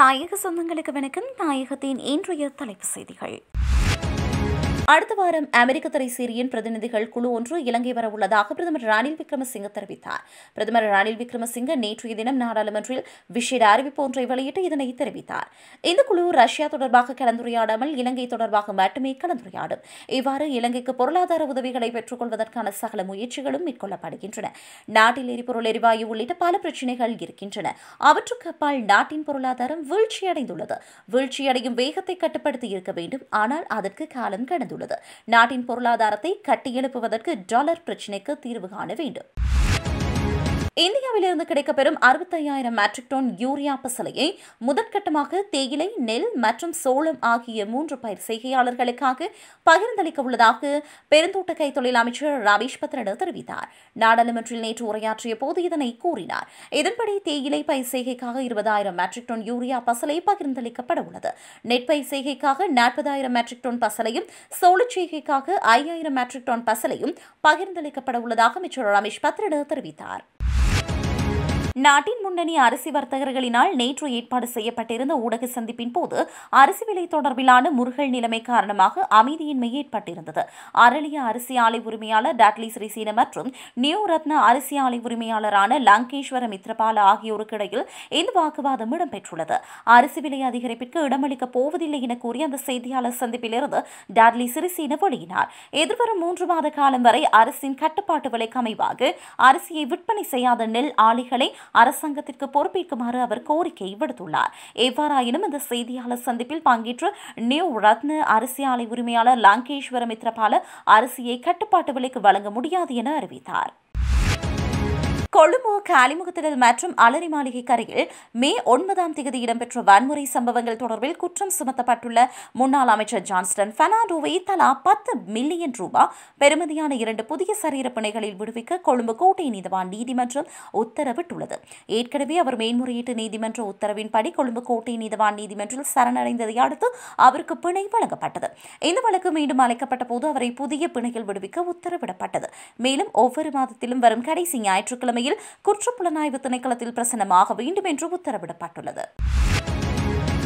தாயக சொந்தங்களுக்கு வணக்கம். தாயகத்தின் இன்றைய தலைப்பு செய்திகள். அடுத்த வாரம் அமெரிக்க துறை சீரியன் பிரதிநிதிகள் குழு ஒன்று இலங்கை வரவுள்ளதாக பிரதமர் ரணில் விக்ரமசிங்க தெரிவித்தார். பிரதமர் ரணில் விக்ரமசிங்க நேற்றைய தினம் நாடாளுமன்றில் விசேட அறிவிப்பு ஒன்றை வெளியிட்டு இதனை தெரிவித்தார். இந்த குழு ரஷ்யா தொடர்பாக கலந்துரையாடாமல் இலங்கை தொடர்பாக மட்டுமே கலந்துரையாடும். இவ்வாறு இலங்கைக்கு பொருளாதார உதவிகளை பெற்றுக் கொள்வதற்கான சகல முயற்சிகளும் மேற்கொள்ளப்படுகின்றன. நாட்டில் எரிபொருள் எரிவாயு உள்ளிட்ட பல பிரச்சினைகள் இருக்கின்றன. அவற்றுக்கு அப்பால் நாட்டின் பொருளாதாரம் வீழ்ச்சியடைந்துள்ளது. வீழ்ச்சியடையும் வேகத்தை கட்டுப்படுத்தி இருக்க வேண்டும். ஆனால் அதற்கு காலம் கடந்துள்ளது நாட்டின் பொருளாதாரத்தை கட்டியெழுப்புவதற்கு டாலர் பிரச்சினைக்கு தீர்வு காண வேண்டும். இந்தியாவிலிருந்து கிடைக்கப்பெறும் அறுபத்தையாயிரம் மெட்ரிக் டன் யூரியா பசலையை முதற்கட்டமாக தேயிலை நெல் மற்றும் சோளம் ஆகிய மூன்று பயிர் செய்கையாளர்களுக்காக பகிர்ந்தளிக்க உள்ளதாக பெருந்தோட்ட கைத்தொழில் அமைச்சர் ரவீஷ் பத்ரடு தெரிவித்தார். நாடாளுமன்றில் நேற்று உரையாற்றிய போது இதனை கூறினார். இதன்படி தேயிலை பயிர் செய்கைக்காக இருபதாயிரம் மெட்ரிக் டன் யூரியா பசலை பகிர்ந்தளிக்கப்பட உள்ளது. நெற்பயிர் செய்கைக்காக நாற்பதாயிரம் மெட்ரிக் டன் பசலையும் சோளச் செய்கைக்காக ஐயாயிரம் மெட்ரிக் டன் பசலையும் பகிர்ந்தளிக்கப்பட உள்ளதாக அமைச்சர் ரமேஷ் பத்ரன் தெரிவித்தார். நாட்டின் முன்னணி அரிசி வர்த்தகர்களினால் நேற்று ஏற்பாடு செய்யப்பட்டிருந்த ஊடக சந்திப்பின் போது அரிசி விலை தொடர்பிலான முருகல் நிலைமை காரணமாக அமைதியின்மை ஏற்பட்டிருந்தது. அரளிய அரிசி ஆலை உரிமையாளர் டாட்லி ஸ்ரீசீன மற்றும் நியூ ரத்ன அரிசி ஆலை உரிமையாளரான லங்கேஸ்வர மித்ரபால ஆகியோருக்கு இடையில் இந்த வாக்குவாதம் இடம்பெற்றுள்ளது. அரிசி விலை அதிகரிப்பிற்கு இடமளிக்கப் போவதில்லை என கூறி அந்த செய்தியாளர் சந்திப்பிலிருந்து டாட்லி சிறிசேன வெளியினார். எதிர்வரும் மூன்று மாத காலம் வரை அரசின் கட்டுப்பாட்டு விலைக்கு அமைவாக அரிசியை விற்பனை செய்யாத நெல் ஆலைகளை அரசாங்கத்திற்கு பொறுப்பேற்குமாறு அவர் கோரிக்கை விடுத்துள்ளார். எவ்வாறாயினும் இந்த செய்தியாளர் சந்திப்பில் பங்கேற்று நியூ ரத்ன அரிசி ஆலை உரிமையாளர் லங்கேஸ்வர மித்ரபால அரிசியை கட்டுப்பாட்டு விலைக்கு வழங்க முடியாது என அறிவித்தார். கொழும்பு காலிமுகத்திடல் மற்றும் அலரி மாளிகை கரையில் மே ஒன்பதாம் தேதி இடம்பெற்ற வன்முறை சம்பவங்கள் தொடர்பில் குற்றம் சுமத்தப்பட்டுள்ள முன்னாள் அமைச்சர் ஜான்ஸ்டன் பெர்னாண்டோவை தலா பத்து மில்லியன் ரூபாய் பெறுமதியான இரண்டு புதிய சரீர பிணைகளில் விடுவிக்க கொழும்பு கோட்டை நீதிவான் நீதிமன்றம் உத்தரவிட்டுள்ளது. ஏற்கனவே அவர் மேன்முறையீட்டு நீதிமன்ற உத்தரவின்படி கொழும்பு கோட்டை நீதிவான் நீதிமன்றில் சரணடைந்ததை அடுத்து அவருக்கு பிணை வழங்கப்பட்டது. இந்த வழக்கு மீண்டும் அழைக்கப்பட்ட போது அவரை புதிய பிணையில் விடுவிக்க உத்தரவிடப்பட்டது. மேலும் ஒவ்வொரு மாதத்திலும் வரும் கடைசி ஞாயிற்றுக்கிழமை நிலையில் குற்றப்புலனாய்வு திணைக்களத்தில் பிரசனமாக வேண்டும் என்று உத்தரவிடப்பட்டுள்ளது.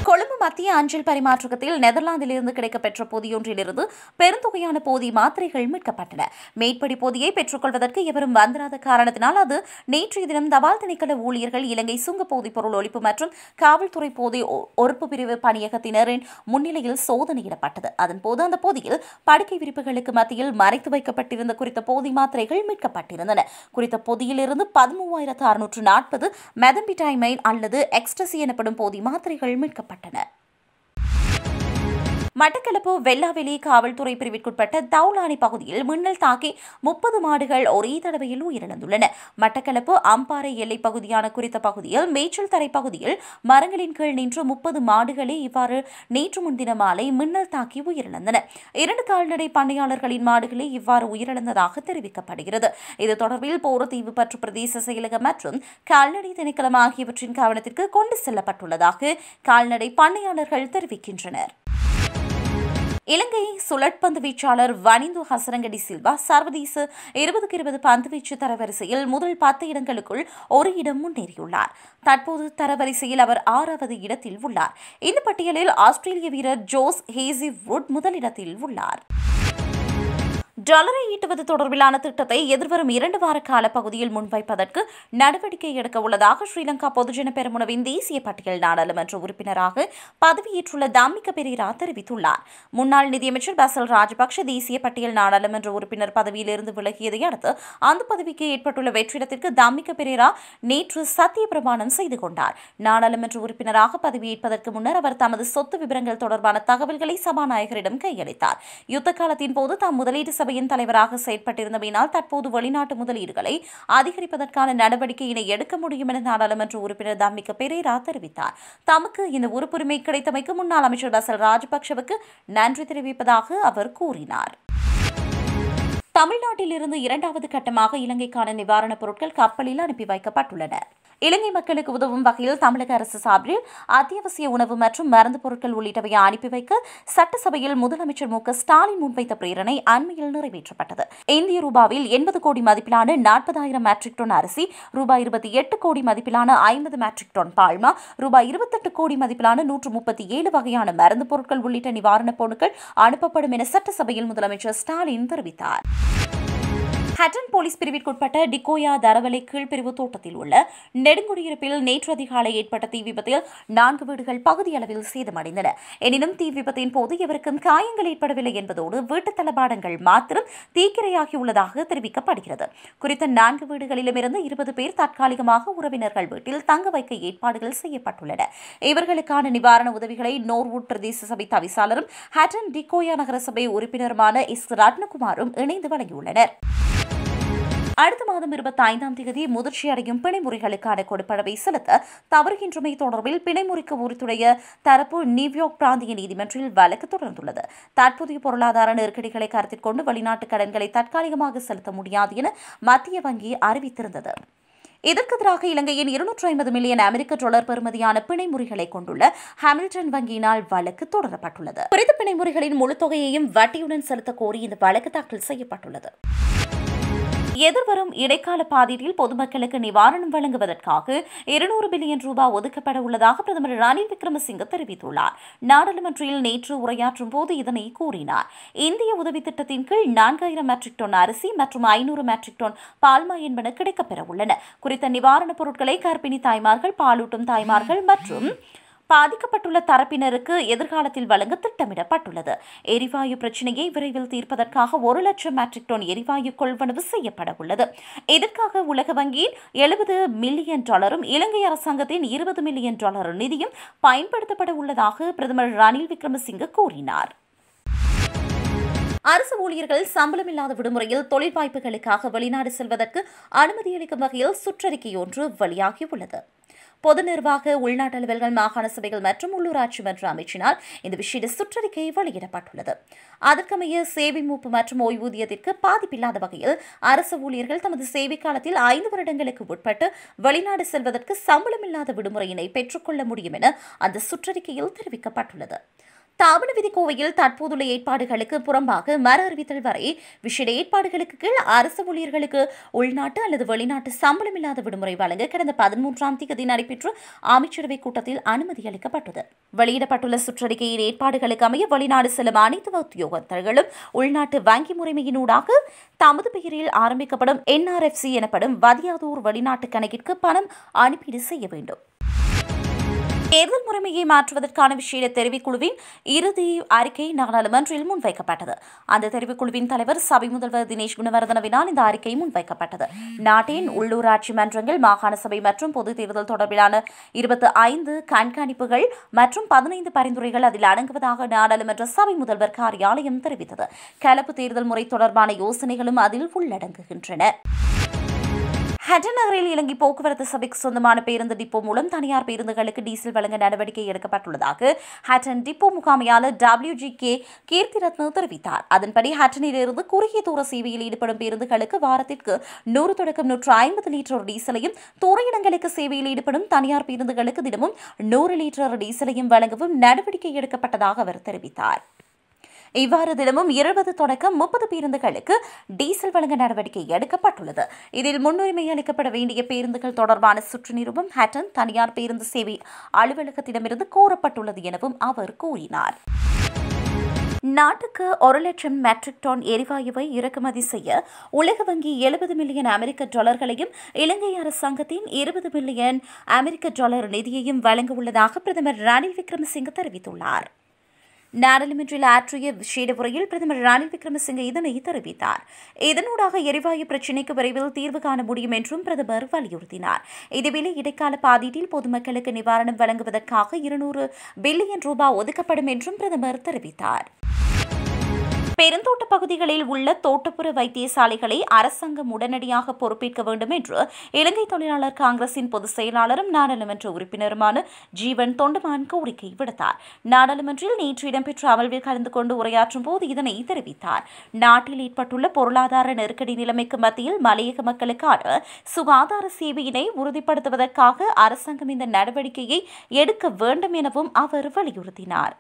கொழும்பு மத்திய அஞ்சல் பரிமாற்றகத்தில் நெதர்லாந்திலிருந்து கிடைக்கப்பெற்ற பொதியொன்றிலிருந்து பெருந்தொகையான போதி மாத்திரைகள் மீட்கப்பட்டன. மேற்படி போதியை பெற்றுக்கொள்வதற்கு எவரும் வந்துராத காரணத்தினால் அது நேற்றைய தினம் தபால் திணைக்கள ஊழியர்கள் இலங்கை சுங்க போதைப் பொருள் ஒழிப்பு மற்றும் காவல்துறை போதை ஒறுப்பு பிரிவு பணியகத்தினரின் முன்னிலையில் சோதனையிடப்பட்டது. அதன்போது அந்த போதியில் படுக்கை விரிப்புகளுக்கு மத்தியில் மறைத்து வைக்கப்பட்டிருந்த குறித்த போதி மாத்திரைகள் மீட்கப்பட்டிருந்தன. குறித்த பொதியிலிருந்து பதிமூவாயிரத்து அறுநூற்று நாற்பது மெதம்பிடைமைன் அல்லது எக்ஸ்டசி எனப்படும் போதி மாத்திரைகள் மீட்கப்பட்டன. மட்டக்களப்பு வெள்ளாவெளி காவல்துறை பிரிவிற்குட்பட்ட தௌலானி பகுதியில் மின்னல் தாக்கி முப்பது மாடுகள் ஒரே தடவையில் உயிரிழந்துள்ளன. மட்டக்களப்பு அம்பாறை எல்லைப் பகுதியான குறித்த பகுதியில் மேய்ச்சல் தரை பகுதியில் மரங்களின் கீழ் நின்று முப்பது மாடுகளே இவ்வாறு நேற்று முன்தின மாலை மின்னல் தாக்கி உயிரிழந்தன. இரண்டு கால்நடை பண்ணையாளர்களின் மாடுகளே இவ்வாறு உயிரிழந்ததாக தெரிவிக்கப்படுகிறது. இது தொடர்பில் போரத்தீவு பற்று பிரதேச செயலகம் மற்றும் கால்நடை திணைக்களம் ஆகியவற்றின் கவனத்திற்கு கொண்டு செல்லப்பட்டுள்ளதாக கால்நடை பண்ணையாளர்கள் தெரிவிக்கின்றனர். இலங்கை சுழற்பந்து வீச்சாளர் வனிந்து ஹசரங்கடி சில்வா சர்வதேச இருபதுக்கு இருபது பந்து வீச்சு தரவரிசையில் முதல் பத்து இடங்களுக்குள் ஒரு இடம் முன்னேறியுள்ளார். தற்போது தரவரிசையில் அவர் ஆறாவது இடத்தில் உள்ளார். இந்த பட்டியலில் ஆஸ்திரேலிய வீரர் ஜோஸ் ஹேசி வுட் முதலிடத்தில் உள்ளார். டாலரை ஈட்டுவது தொடர்பிலான திட்டத்தை எதிர்வரும் இரண்டு வார கால பகுதியில் முன்வைப்பதற்கு நடவடிக்கை எடுக்க உள்ளதாக ஸ்ரீலங்கா பொதுஜன பெருமுனவின் தேசிய பட்டியல் நாடாளுமன்ற உறுப்பினராக பதவியேற்றுள்ள தாமிக பெரீரா தெரிவித்துள்ளார். முன்னாள் நிதியமைச்சர் பசல் ராஜபக்ஷ தேசிய பட்டியல் நாடாளுமன்ற உறுப்பினர் பதவியிலிருந்து விலகியதை அடுத்து அந்த பதவிக்கு ஏற்பட்டுள்ள வெற்றிடத்திற்கு தாமிக பெரேரா நேற்று சத்திய பிரமாணம் செய்து கொண்டார். நாடாளுமன்ற உறுப்பினராக பதவியேற்பதற்கு முன்னர் அவர் தமது சொத்து விவரங்கள் தொடர்பான தகவல்களை சபாநாயகரிடம் கையளித்தார். யுத்த காலத்தின் போது தாம் முதலீட்டு சபையின் தலைவராக செயற்பட்டிருந்தமையினால் தற்போது வெளிநாட்டு முதலீடுகளை அதிகரிப்பதற்கான நடவடிக்கையினை எடுக்க முடியும் என நாடாளுமன்ற உறுப்பினர் தம்மிக்க பெரேரா தெரிவித்தார். தமக்கு இந்த உறுப்புரிமை கிடைத்தமைக்கு முன்னாள் அமைச்சர் பசல் ராஜபக்சவுக்கு நன்றி தெரிவிப்பதாக அவர் கூறினார். தமிழ்நாட்டிலிருந்து இரண்டாவது கட்டமாக இலங்கைக்கான நிவாரணப் பொருட்கள் கப்பலில் அனுப்பி வைக்கப்பட்டுள்ளன. இலங்கை மக்களுக்கு உதவும் வகையில் தமிழக அரசு சார்பில் அத்தியாவசிய உணவு மற்றும் மருந்து பொருட்கள் உள்ளிட்டவை அனுப்பி வைக்க சட்டசபையில் முதலமைச்சர் மு க ஸ்டாலின் முன்வைத்த பிரேரணை அண்மையில் நிறைவேற்றப்பட்டது. இந்திய ரூபாவில் எண்பது கோடி மதிப்பிலான நாற்பதாயிரம் மெட்ரிக் டன் அரிசி ரூபாய் இருபத்தி எட்டு கோடி மதிப்பிலான ஐம்பது மெட்ரிக் டன் பால்மா ரூபாய் இருபத்தெட்டு கோடி மதிப்பிலான நூற்று முப்பத்தி ஏழு வகையான மருந்து பொருட்கள் உள்ளிட்ட நிவாரணப் பொருட்கள் அனுப்பப்படும் என சட்டசபையில் முதலமைச்சர் ஸ்டாலின் தெரிவித்தார். ஹட்டன் போலீஸ் பிரிவிற்குட்பட்ட டிகோயா தரவலை கீழ்பிரிவு தோட்டத்தில் உள்ள நெடுங்குடியிருப்பில் நேற்று அதிகாலை ஏற்பட்ட தீ விபத்தில் நான்கு வீடுகள் பகுதியளவில் சேதமடைந்தன. எனினும் தீ விபத்தின் போது எவருக்கும் காயங்கள் ஏற்படவில்லை என்பதோடு வீட்டு தளபாடங்கள் மாத்திரம் தீக்கிரையாகியுள்ளதாக தெரிவிக்கப்படுகிறது. குறித்த நான்கு வீடுகளிலும் இருந்து இருபது பேர் தற்காலிகமாக உறவினர்கள் வீட்டில் தங்க வைக்க ஏற்பாடுகள் செய்யப்பட்டுள்ளன. இவர்களுக்கான நிவாரண உதவிகளை நோர்வுட் பிரதேச சபை தவிசாளரும் ஹட்டன் டிகோயா நகரசபை உறுப்பினருமான எஸ். ரத்னகுமாரும் இணைந்து வழங்கியுள்ளனர். அடுத்த மாதம் இருபத்தி ஐந்தாம் தேதி முதிர்ச்சி அடையும் பிணைமுறைகளுக்கான கொடுப்பனவை செலுத்த தவறுகின்றமை தொடர்பில் பிணைமுறைக்கு உறுத்துடைய தரப்பு நியூயார்க் பிராந்திய நீதிமன்றில் வழக்கு தொடர்ந்துள்ளது. தற்போதைய பொருளாதார நெருக்கடிகளை கருத்தில் கொண்டு வெளிநாட்டு கடன்களை தற்காலிகமாக செலுத்த முடியாது என மத்திய வங்கி அறிவித்திருந்தது. இதற்கு எதிராக இலங்கையின் இருநூற்று ஐம்பது மில்லியன் அமெரிக்க டாலர் பெறுமதியான பிணைமுறைகளை கொண்டுள்ள ஹாமில்டன் வங்கியினால் வழக்கு தொடரப்பட்டுள்ளது. குறித்த பிணைமுறைகளின் முழு தொகையையும் வட்டியுடன் செலுத்த கோரி இந்த வழக்கு தாக்கல் செய்யப்பட்டுள்ளது. எதிர்வரும் இடைக்கால பாதீட்டில் பொதுமக்களுக்கு நிவாரணம் வழங்குவதற்காக இருநூறு பில்லியன் ரூபாய் ஒதுக்கப்பட உள்ளதாக பிரதமர் ரணில் விக்ரமசிங்க தெரிவித்துள்ளார். நாடாளுமன்றில் நேற்று உரையாற்றும் போது இதனை கூறினார். இந்திய உதவி திட்டத்தின் கீழ் நான்காயிரம் மெட்ரிக் டன் அரிசி மற்றும் ஐநூறு மெட்ரிக் டன் பால்மா என்பன கிடைக்கப்பெற உள்ளன. குறித்த நிவாரணப் பொருட்களை கர்ப்பிணி தாய்மார்கள் பாலூட்டும் தாய்மார்கள் மற்றும் பாதிக்கப்பட்டுள்ள தரப்பினருக்கு எதிர்காலத்தில் வழங்க திட்டமிடப்பட்டுள்ளது. எரிவாயு பிரச்சினையை விரைவில் தீர்ப்பதற்காக ஒரு லட்சம் மெட்ரிக் டன் எரிவாயு கொள்வனவு செய்யப்பட உள்ளது இதற்காக உலக வங்கியின் எழுபது மில்லியன் டாலரும் இலங்கை அரசாங்கத்தின் இருபது மில்லியன் டாலர் நிதியும் பயன்படுத்தப்பட உள்ளதாக பிரதமர் ரணில் விக்ரமசிங்க கூறினார். அரசு ஊழியர்கள் சம்பளமில்லாத விடுமுறையில் தொழில் வாய்ப்புகளுக்காக வெளிநாடு செல்வதற்கு அனுமதி அளிக்கும் வகையில் சுற்றறிக்கை ஒன்று வெளியாகியுள்ளது. பொது நிர்வாக உள்நாட்டு அலுவல்கள் மாகாண சபைகள் மற்றும் உள்ளூராட்சி மன்ற அமைச்சினால் இந்த விஷய சுற்றறிக்கை வெளியிடப்பட்டுள்ளது. அதற்கமைய சேவை மூப்பு மற்றும் ஓய்வூதியத்திற்கு பாதிப்பில்லாத வகையில் அரசு ஊழியர்கள் தமது சேவை காலத்தில் ஐந்து வருடங்களுக்கு உட்பட்டு வெளிநாடு செல்வதற்கு சம்பளமில்லாத விடுமுறையினை பெற்றுக்கொள்ள முடியும் என அந்த சுற்றறிக்கையில் தெரிவிக்கப்பட்டுள்ளது. தாபன விதி கோவையில் தற்போதுள்ள ஏற்பாடுகளுக்கு புறம்பாக மறு அறிவித்தல் வரை விஷய ஏற்பாடுகளுக்கு கீழ் அரசு ஊழியர்களுக்கு உள்நாட்டு அல்லது வெளிநாட்டு சம்பளம் இல்லாத விடுமுறை வழங்க கடந்த பதிமூன்றாம் தேதி நடைபெற்ற அமைச்சரவைக் கூட்டத்தில் அனுமதி அளிக்கப்பட்டது. வெளியிடப்பட்டுள்ள சுற்றறிக்கையின் ஏற்பாடுகளுக்கு அமைய வெளிநாடு செல்லும் அனைத்து உத்தியோகத்தர்களும் உள்நாட்டு வங்கி முறைமையினூடாக தமது பெயரில் ஆரம்பிக்கப்படும் என்ஆர்எஃப்சி எனப்படும் வதியாதூர் வெளிநாட்டு கணக்கிற்கு பணம் அனுப்பீடு செய்ய வேண்டும். தேர்தல் முறைமையை மாற்றுவதற்கான விஷய தெரிவுக்குழுவின் இறுதி அறிக்கை நாடாளுமன்றில் முன்வைக்கப்பட்டது. அந்த தெரிவுக்குழுவின் தலைவர் சபை முதல்வர் தினேஷ் குணவர்தனவினால் இந்த அறிக்கை முன்வைக்கப்பட்டது. நாட்டின் உள்ளூராட்சி மன்றங்கள் மாகாண சபை மற்றும் பொது தேர்தல் தொடர்பிலான இருபத்தி ஐந்து கண்காணிப்புகள் மற்றும் பதினைந்து பரிந்துரைகள் அதில் அடங்குவதாக நாடாளுமன்ற சபை முதல்வர் காரியாலயம் தெரிவித்தது. கலப்பு தேர்தல் முறை தொடர்பான யோசனைகளும் அதில் உள்ளடங்குகின்றன. ஹட்டன் நகரில் இலங்கை போக்குவரத்து சபைக்கு சொந்தமான பேருந்து டிப்போ மூலம் தனியார் பேருந்துகளுக்கு டீசல் வழங்க நடவடிக்கை எடுக்கப்பட்டுள்ளதாக Hatton depot முகாமையாளர் W G K Keerthi Ratna தெரிவித்தார். அதன்படி ஹட்டனிலிருந்து குறுகிய தூர சேவையில் ஈடுபடும் பேருந்துகளுக்கு வாரத்திற்கு நூறு தொடக்கம் நூற்று ஐம்பது லிட்டர் டீசலையும் தூர இடங்களுக்கு சேவையில் ஈடுபடும் தனியார் பேருந்துகளுக்கு தினமும் நூறு லிட்டர் டீசலையும் வழங்கவும் நடவடிக்கை எடுக்கப்பட்டதாக அவர் தெரிவித்தார். இவ்வாறு தினமும் இருபது தொடக்கம் முப்பது பேருந்துகளுக்கு டீசல் வழங்க நடவடிக்கை எடுக்கப்பட்டுள்ளது. இதில் முன்னுரிமை அளிக்கப்பட வேண்டிய பேருந்துகள் தொடர்பான சுற்று நிருபம் ஹட்டன் தனியார் பேருந்து சேவை அலுவலகத்திடமிருந்து கோரப்பட்டுள்ளது எனவும் அவர் கூறினார். நாட்டுக்கு ஒரு லட்சம் மெட்ரிக் டன் எரிவாயுவை இறக்குமதி செய்ய உலக வங்கி எழுபது மில்லியன் அமெரிக்க டாலர்களையும் இலங்கை அரசாங்கத்தின் இருபது மில்லியன் அமெரிக்க டாலர் நிதியையும் வழங்க உள்ளதாக பிரதமர் ரணில் விக்ரமசிங்க தெரிவித்துள்ளார். நாடாளுமன்றில் ஆற்றிய விசேட உரையில் பிரதமர் ரணில் விக்ரமசிங்கே இதனை தெரிவித்தார். இதனூடாக எரிவாயு பிரச்சினைக்கு விரைவில் தீர்வு காண முடியும் என்றும் பிரதமர் வலியுறுத்தினார். இதுவேளை இடைக்கால பாதீட்டில் பொதுமக்களுக்கு நிவாரணம் வழங்குவதற்காக இருநூறு பில்லியன் ரூபாய் ஒதுக்கப்படும் என்றும் பிரதமர் தெரிவித்தார். பெருந்தோட்ட பகுதிகளில் உள்ள தோட்டப்புற வைத்தியசாலைகளை அரசாங்கம் உடனடியாக பொறுப்பேற்க வேண்டும் என்று இலங்கை தொழிலாளர் காங்கிரசின் பொதுச் செயலாளரும் நாடாளுமன்ற உறுப்பினருமான ஜீவன் தொண்டமான் கோரிக்கை விடுத்தார். நாடாளுமன்றில் நேற்று இடம்பெற்ற அமர்வில் கலந்து கொண்டு உரையாற்றும் போது இதனை தெரிவித்தார். நாட்டில் ஏற்பட்டுள்ள பொருளாதார நெருக்கடி நிலைமைக்கு மத்தியில் மலையக மக்களுக்கான சுகாதார சேவையினை உறுதிப்படுத்துவதற்காக அரசாங்கம் இந்த நடவடிக்கையை எடுக்க வேண்டும் எனவும் அவர் வலியுறுத்தினார்.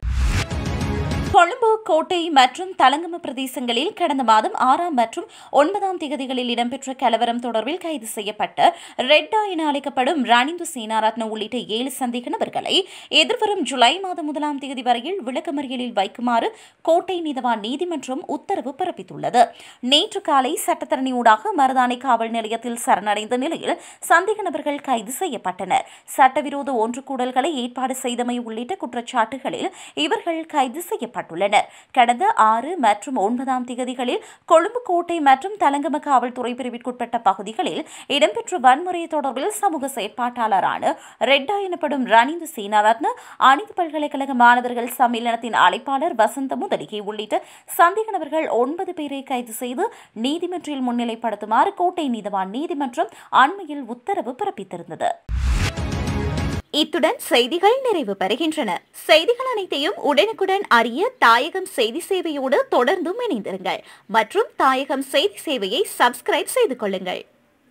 கொழும்பு கோட்டை மற்றும் தலங்கம பிரதேசங்களில் கடந்த மாதம் ஆறாம் மற்றும் ஒன்பதாம் திகதிகளில் இடம்பெற்ற கலவரம் தொடர்பில் கைது செய்யப்பட்ட ரெட்டா என அழைக்கப்படும் ரணிந்து சேனாரத்ன உள்ளிட்ட ஏழு சந்தேக நபர்களை எதிர்வரும் ஜூலை மாதம் முதலாம் தேதி வரையில் விளக்கமறியலில் வைக்குமாறு கோட்டை நீதவான் நீதிமன்றம் உத்தரவு பிறப்பித்துள்ளது. நேற்று காலை சட்டத்தரணியூடாக மருதானை காவல் நிலையத்தில் சரணடைந்த நிலையில் சந்தேக நபர்கள் கைது செய்யப்பட்டனர். சட்டவிரோத ஒன்று கூடல்களை ஏற்பாடு செய்தமை உள்ளிட்ட குற்றச்சாட்டுகளில் இவர்கள் கைது செய்யப்பட்டனர். ஈடுபட்டுள்ளனர் கடந்த ஆறு மற்றும் ஒன்பதாம் திகதிகளில் கொழும்பு கோட்டை மற்றும் தலங்கம காவல்துறை பிரிவிற்குட்பட்ட பகுதிகளில் இடம்பெற்ற வன்முறை தொடர்பில் சமூக செயற்பாட்டாளரான ரெட்டா எனப்படும் ரணிந்து சீனாரத்ன அனைத்து பல்கலைக்கழக மாணவர்கள் சம்மேளனத்தின் அழைப்பாளர் வசந்த முதலிகை உள்ளிட்ட சந்தேக நபர்கள் ஒன்பது பேரை கைது செய்து நீதிமன்றில் முன்னிலைப்படுத்துமாறு கோட்டை நீதவான் நீதிமன்றம் அண்மையில் உத்தரவு பிறப்பித்திருந்தது. இத்துடன் செய்திகள் நிறைவு பெறுகின்றன. செய்திகள் அனைத்தையும் உடனுக்குடன் அறிய தாயகம் செய்தி சேவையோடு தொடர்ந்தும் இணைந்திருங்கள். மற்றும் தாயகம் செய்தி சேவையை சப்ஸ்கிரைப் செய்து கொள்ளுங்கள்.